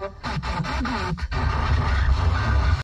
Group.